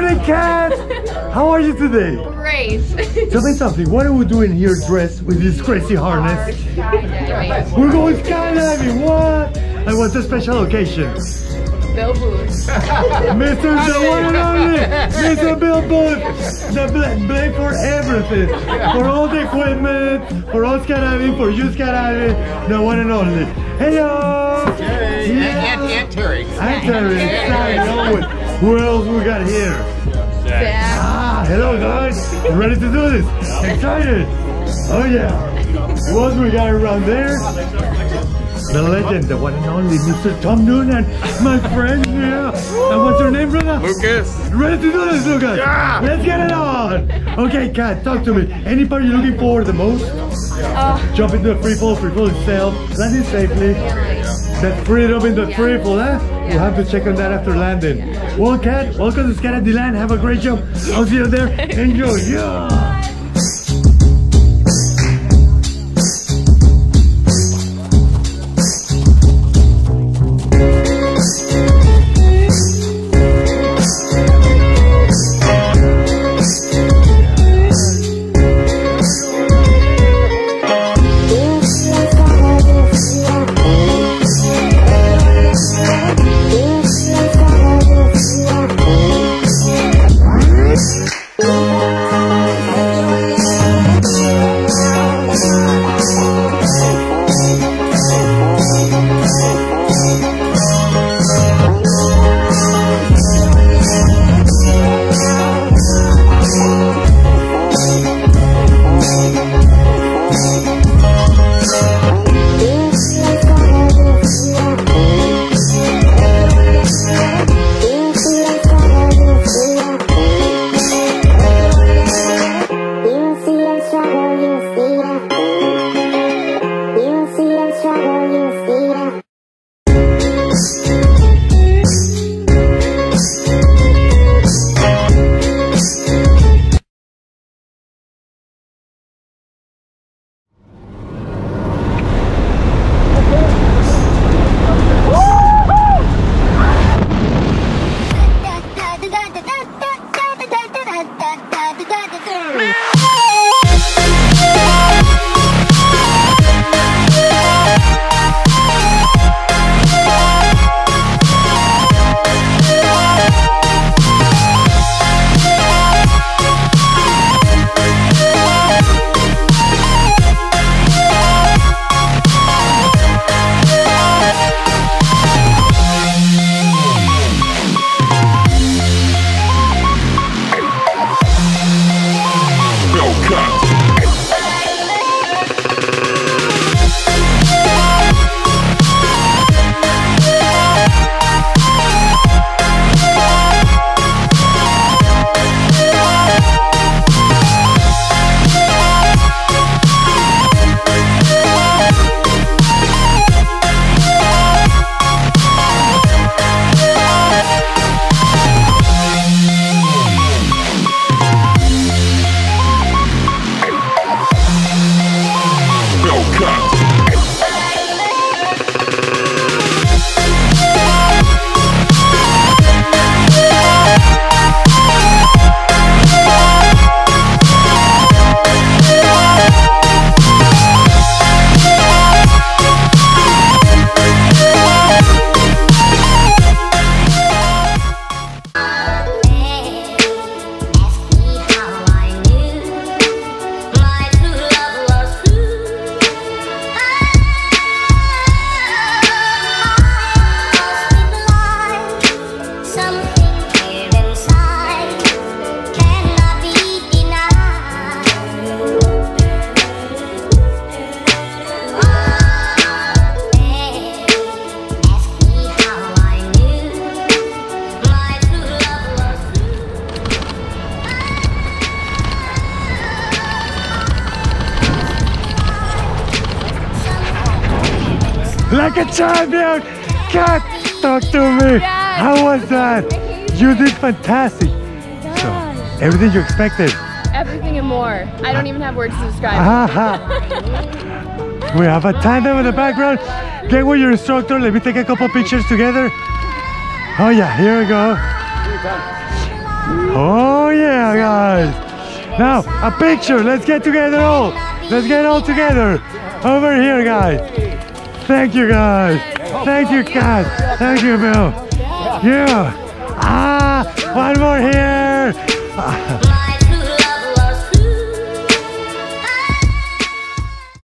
morning, Kat. How are you today? Great. Tell me something. What are we doing here dressed with this crazy harness? We're going skydiving. What? And what's the special occasion? Bill Booth. Mr. The one and only, Mr. Bill Booth, the bl- blame for everything, for all the equipment, for all skydiving, for you skydiving, the one and only. Hello. Hey, and, and, and Terry. I'm Terry. I know it. Who else we got here? Zach. Ah, hello guys. You ready to do this? Excited? Oh yeah. Who else we got around there? The legend, the one and only Mr. Tom Noonan, my friend here. And what's your name, brother? Lucas. Ready to do this, Lucas? Yeah. Let's get it on. Okay, Kat, talk to me. Any part you're looking for the most? Uh, Jump into the free fall, free fall itself, landing safely. That freedom in the free fall, huh? We'll have to check on that after landing. Well, Kat, welcome to Skydive DeLand. Have a great jump. I'll see you there. Enjoy. Yeah. Like a champion. Kat, talk to me. How was that? You did fantastic. So, everything you expected. Everything and more. I don't even have words to describe we have a tandem in the background. Get with your instructor. Let me take a couple pictures together. Oh yeah, here we go. Oh yeah, guys. Now a picture. Let's get together all. Let's get all together. Over here, guys. Thank you, guys. Thank you, guys. Thank you, Bill. Yeah. Ah, one more here.